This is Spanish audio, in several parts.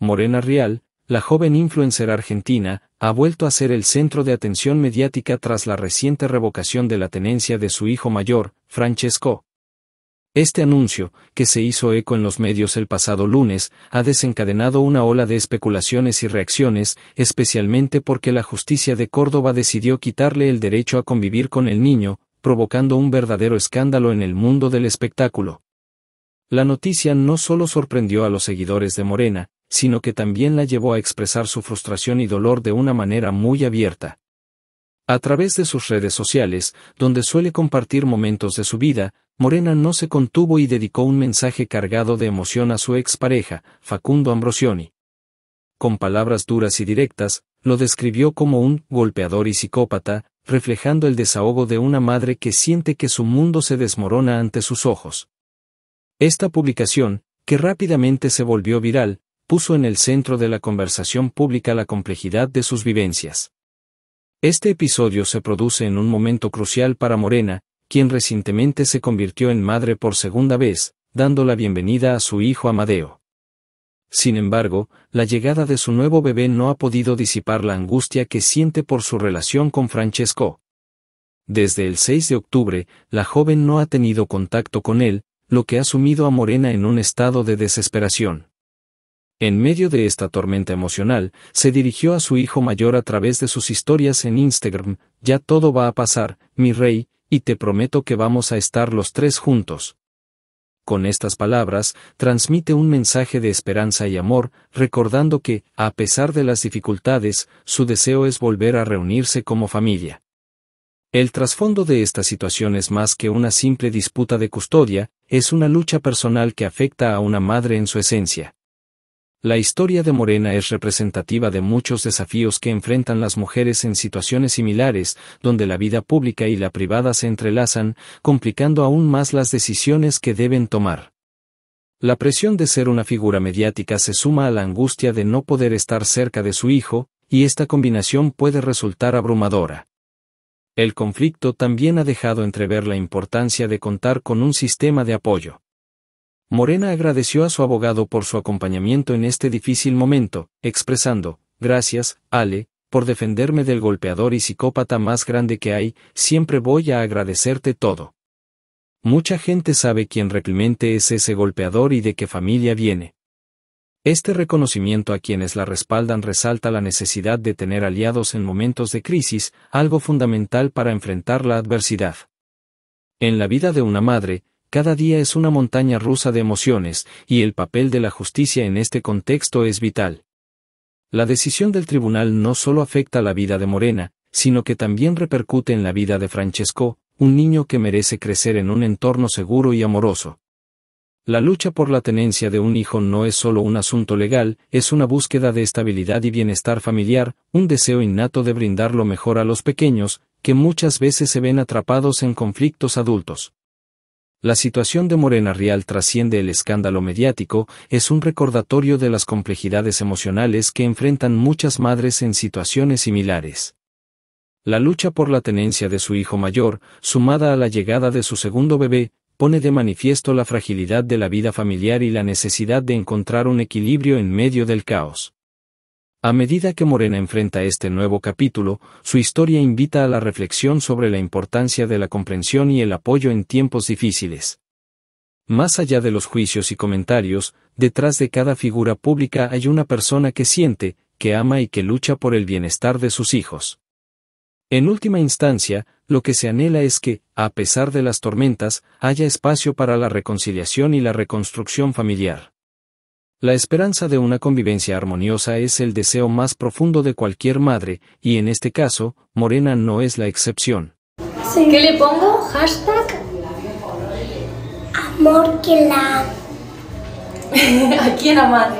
Morena Rial, la joven influencer argentina, ha vuelto a ser el centro de atención mediática tras la reciente revocación de la tenencia de su hijo mayor, Francesco. Este anuncio, que se hizo eco en los medios el pasado lunes, ha desencadenado una ola de especulaciones y reacciones, especialmente porque la justicia de Córdoba decidió quitarle el derecho a convivir con el niño, provocando un verdadero escándalo en el mundo del espectáculo. La noticia no solo sorprendió a los seguidores de Morena, sino que también la llevó a expresar su frustración y dolor de una manera muy abierta. A través de sus redes sociales, donde suele compartir momentos de su vida, Morena no se contuvo y dedicó un mensaje cargado de emoción a su expareja, Facundo Ambrosioni. Con palabras duras y directas, lo describió como un golpeador y psicópata, reflejando el desahogo de una madre que siente que su mundo se desmorona ante sus ojos. Esta publicación, que rápidamente se volvió viral, puso en el centro de la conversación pública la complejidad de sus vivencias. Este episodio se produce en un momento crucial para Morena, quien recientemente se convirtió en madre por segunda vez, dando la bienvenida a su hijo Amadeo. Sin embargo, la llegada de su nuevo bebé no ha podido disipar la angustia que siente por su relación con Francesco. Desde el 6 de octubre, la joven no ha tenido contacto con él, lo que ha sumido a Morena en un estado de desesperación. En medio de esta tormenta emocional, se dirigió a su hijo mayor a través de sus historias en Instagram, ya todo va a pasar, mi rey, y te prometo que vamos a estar los tres juntos. Con estas palabras, transmite un mensaje de esperanza y amor, recordando que, a pesar de las dificultades, su deseo es volver a reunirse como familia. El trasfondo de esta situación es más que una simple disputa de custodia, es una lucha personal que afecta a una madre en su esencia. La historia de Morena es representativa de muchos desafíos que enfrentan las mujeres en situaciones similares, donde la vida pública y la privada se entrelazan, complicando aún más las decisiones que deben tomar. La presión de ser una figura mediática se suma a la angustia de no poder estar cerca de su hijo, y esta combinación puede resultar abrumadora. El conflicto también ha dejado entrever la importancia de contar con un sistema de apoyo. Morena agradeció a su abogado por su acompañamiento en este difícil momento, expresando, gracias, Ale, por defenderme del golpeador y psicópata más grande que hay, siempre voy a agradecerte todo. Mucha gente sabe quién realmente es ese golpeador y de qué familia viene. Este reconocimiento a quienes la respaldan resalta la necesidad de tener aliados en momentos de crisis, algo fundamental para enfrentar la adversidad. En la vida de una madre, cada día es una montaña rusa de emociones, y el papel de la justicia en este contexto es vital. La decisión del tribunal no solo afecta la vida de Morena, sino que también repercute en la vida de Francesco, un niño que merece crecer en un entorno seguro y amoroso. La lucha por la tenencia de un hijo no es solo un asunto legal, es una búsqueda de estabilidad y bienestar familiar, un deseo innato de brindar lo mejor a los pequeños, que muchas veces se ven atrapados en conflictos adultos. La situación de Morena Rial trasciende el escándalo mediático, es un recordatorio de las complejidades emocionales que enfrentan muchas madres en situaciones similares. La lucha por la tenencia de su hijo mayor, sumada a la llegada de su segundo bebé, pone de manifiesto la fragilidad de la vida familiar y la necesidad de encontrar un equilibrio en medio del caos. A medida que Morena enfrenta este nuevo capítulo, su historia invita a la reflexión sobre la importancia de la comprensión y el apoyo en tiempos difíciles. Más allá de los juicios y comentarios, detrás de cada figura pública hay una persona que siente, que ama y que lucha por el bienestar de sus hijos. En última instancia, lo que se anhela es que, a pesar de las tormentas, haya espacio para la reconciliación y la reconstrucción familiar. La esperanza de una convivencia armoniosa es el deseo más profundo de cualquier madre, y en este caso, Morena no es la excepción. ¿Qué le pongo? Hashtag Amor que la... ¿A quién amar?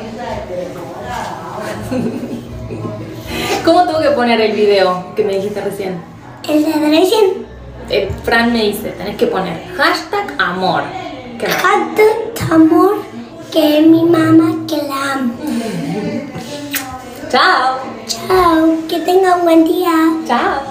¿Cómo tengo que poner el video que me dijiste recién? El de recién. Eh, Fran me dice, tenés que poner hashtag amor. ¿Qué? Hashtag amor Chao. Chao, que tenga un buen día. Chao.